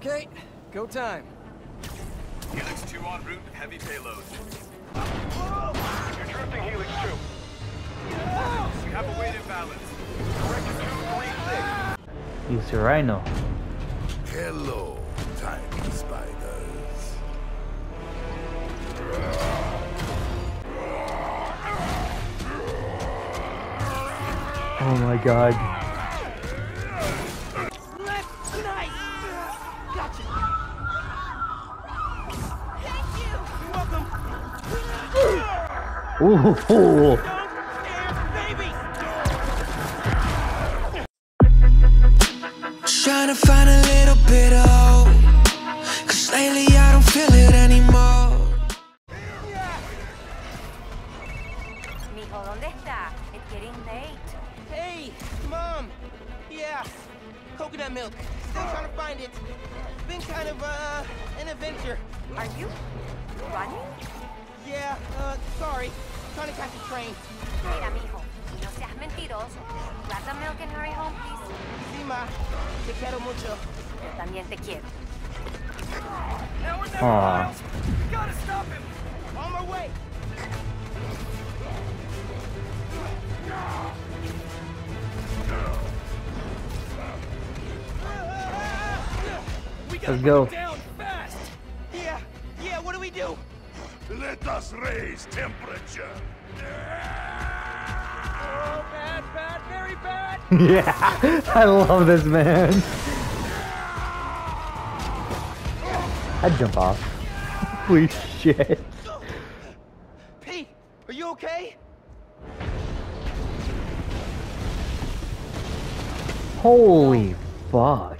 Okay, go time. Helix 2 en route, heavy payload. You're drifting Helix 2. We have a weight imbalance. Corrected 236. Use your rhino. Hello, tiny spiders. Oh my god. Ooh. Trying to find a little bit of hope. Cause lately I don't feel it anymore. Mijo, ¿dónde está? It's getting late. Hey, Mom! Yeah, coconut milk. Still trying to find it. Been kind of, uh, an adventure. Are you running? Yeah, uh, sorry. Trying to catch a train. Mira, mijo, no seas mentiroso. Grab the milk and hurry home, please. Sí, ma. Te quiero mucho. Yo también te quiero. Now or ah. never, Aw. Miles! You gotta stop him! On my way! Let's go. Raise temperature. Oh, bad, bad, very bad! yeah, I love this man. I'd jump off. Holy shit. Pete, are you okay? Holy fuck.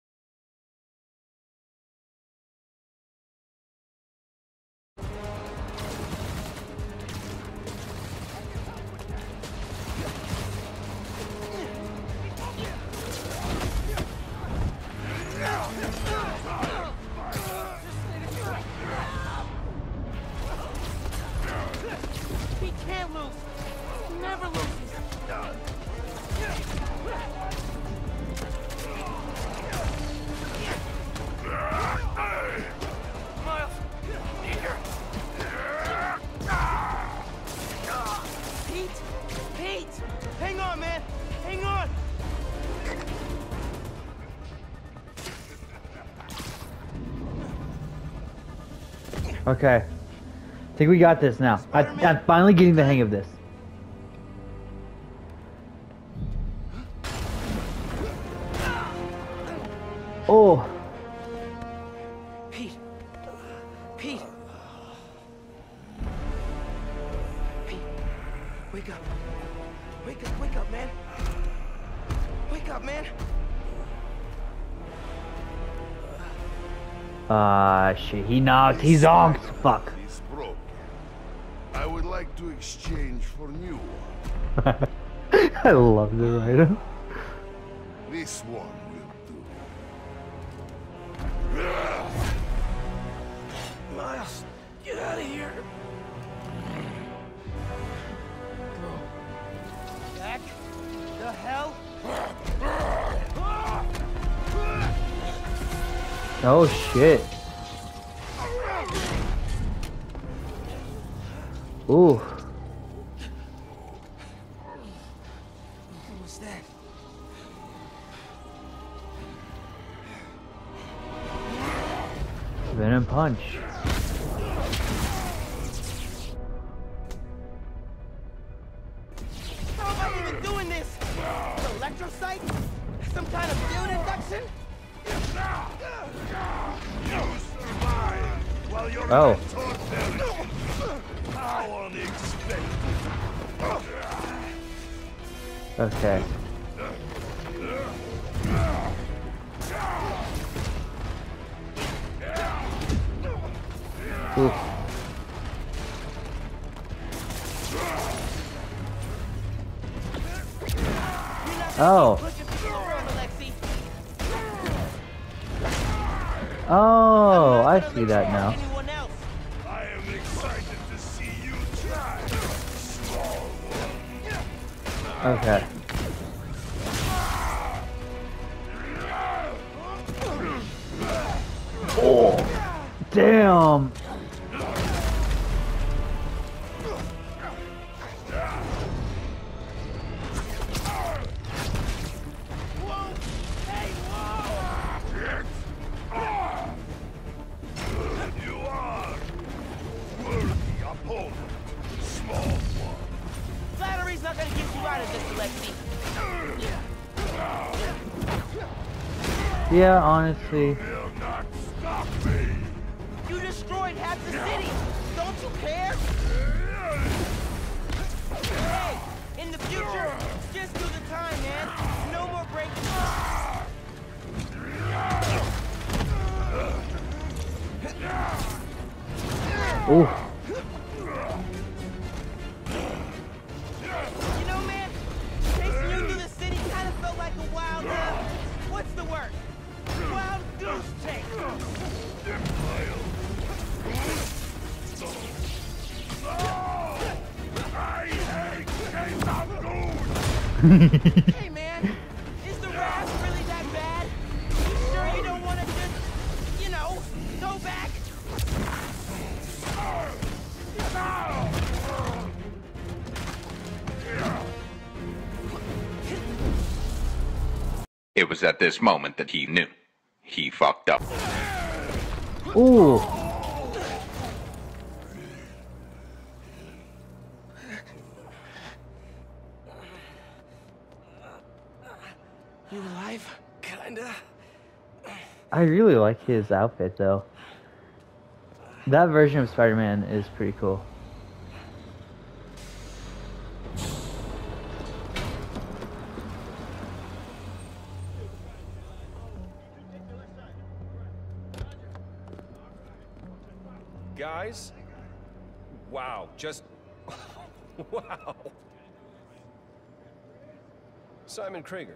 can't lose. He never loses. Miles! Here! Pete! Pete! Hang on, man! Hang on! Okay. I think we got this now. I, I'm finally getting the hang of this. Oh, Pete! Pete! Pete! Wake up! Wake up, wake up, man! Wake up, man! ah, shit. He knocked. He zonked. Fuck. To exchange for new one. I love the writer. This one will do. Miles, get out of here! Go. Back the hell? Oh shit. Ooh. Venom Punch. How am I even doing this? Electrocyte? Some kind of field induction? oh. Okay. Oof. Oh. Pushing people around, Alexi. Oh, I see that now. hurt anyone else. I am excited to see you try. Okay. Oh, damn. Worthy opponent, small one. Flattery's not gonna get you out of this, Alexi. Yeah, honestly. Will not stop me. You destroyed half the city. Don't you care? Hey, in the future, just do the time, man. No more breaking. Ooh. You Hey, man, is the raft really that bad? You sure you don't want to just, you know, go back? It was at this moment that he knew. He fucked up. Ooh. You alive? Kinda. I really like his outfit though. That version of Spider-Man is pretty cool. Guys? Wow, just... wow. Simon Krieger,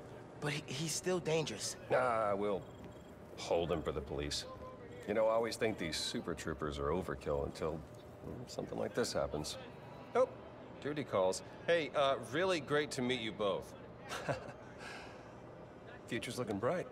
But he, he's still dangerous. Nah, we'll hold him for the police. You know, I always think these super troopers are overkill until well, something like this happens. Oh, duty calls. Hey, uh, really great to meet you both. Future's looking bright.